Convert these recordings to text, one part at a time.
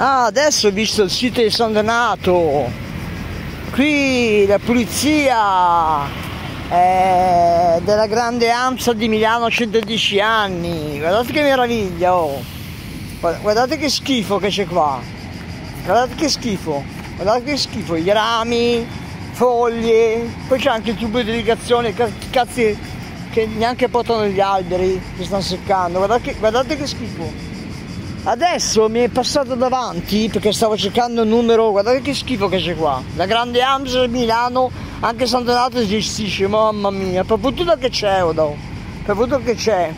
Ah, adesso ho visto il sito di San Donato. Qui la pulizia eh, della grande AMSA di Milano 110 anni. Guardate che meraviglia, oh. Guardate che schifo che c'è qua. Guardate che schifo. Guardate che schifo. I rami, foglie. Poi c'è anche il tubo di irrigazione, cazzi che neanche portano gli alberi che stanno seccando. Guardate che, guardate che schifo. Adesso mi è passato davanti perché stavo cercando il numero, guardate che schifo che c'è qua. La grande Amsa Milano, anche San Donato gestisce, mamma mia, per fortuna che c'è Odo, per fortuna che c'è.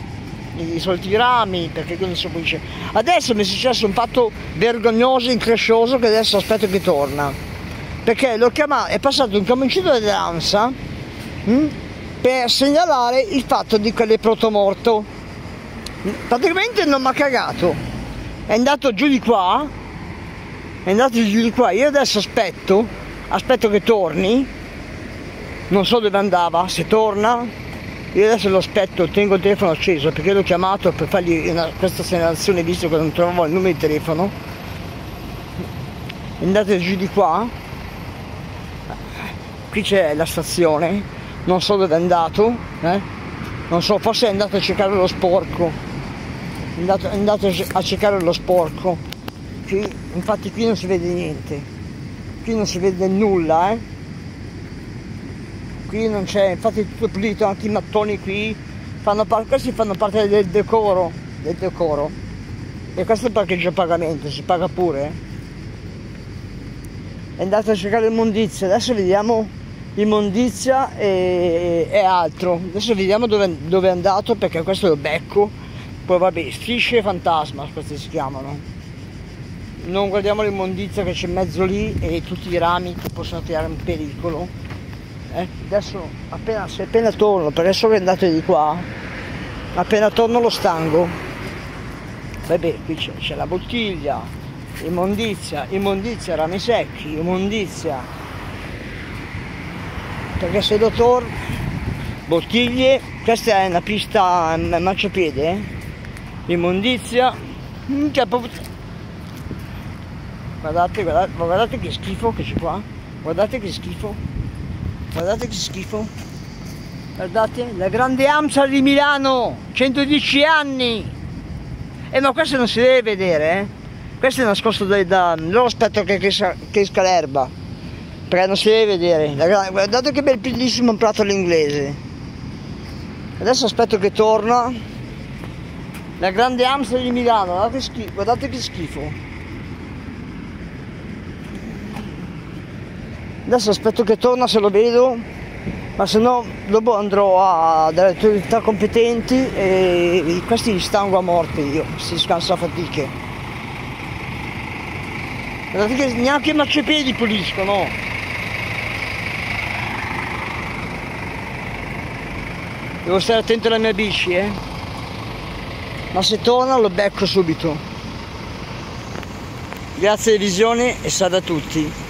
I soliti rami, perché non si dire. Adesso mi è successo un fatto vergognoso, increscioso, che adesso aspetto che torna. Perché l'ho chiamato, è passato un camioncino dell'ANSA hm, per segnalare il fatto di quelle protomorto. Praticamente non mi ha cagato è andato giù di qua è andato giù di qua. Io adesso aspetto aspetto che torni. Non so dove andava se torna. Io adesso lo aspetto tengo il telefono acceso perché l'ho chiamato per fargli una, questa segnalazione visto che non trovavo il numero di telefono. È andato giù di qua. Qui c'è la stazione non so dove è andato eh? non so forse è andato a cercare lo sporco è andato, a cercare lo sporco qui, infatti qui non si vede niente. Qui non si vede nulla eh. Qui non c'è infatti è tutto pulito anche i mattoni qui fanno parte, questi fanno parte del decoro del decoro. E questo è il parcheggio a pagamento si paga pure eh? è andato a cercare immondizia adesso vediamo immondizia e, e altro. Adesso vediamo dove, dove è andato perché questo lo becco poi vabbè strisce fantasma queste si chiamano. Non guardiamo l'immondizia che c'è in mezzo lì e tutti i rami che possono tirare in pericolo. Eh, adesso appena, se appena torno perché adesso che andate di qua appena torno lo stango vabbè qui c'è la bottiglia immondizia immondizia rami secchi immondizia. Perché se lo torno bottiglie questa è una pista a marciapiede eh? Immondizia. Guardate, guardate, guardate che schifo che c'è qua. Guardate che schifo. Guardate che schifo. Guardate la grande AMSA di Milano 110 anni. E eh, ma questo non si deve vedere eh? questo è nascosto dai da loro aspetto che cresca, cresca l'erba perché non si deve vedere. La, guardate che bel bellissimo prato all'inglese. Adesso aspetto che torna la grande Amstel di Milano, guardate schifo, guardate che schifo. Adesso aspetto che torna se lo vedo, ma se no dopo andrò a dalle autorità competenti e questi stanno a morte io, si scansa fatiche. Guardate che neanche i marciapiedi puliscono. Devo stare attento alla mia bici, eh ma se torna lo becco subito. Grazie visione e salve a tutti.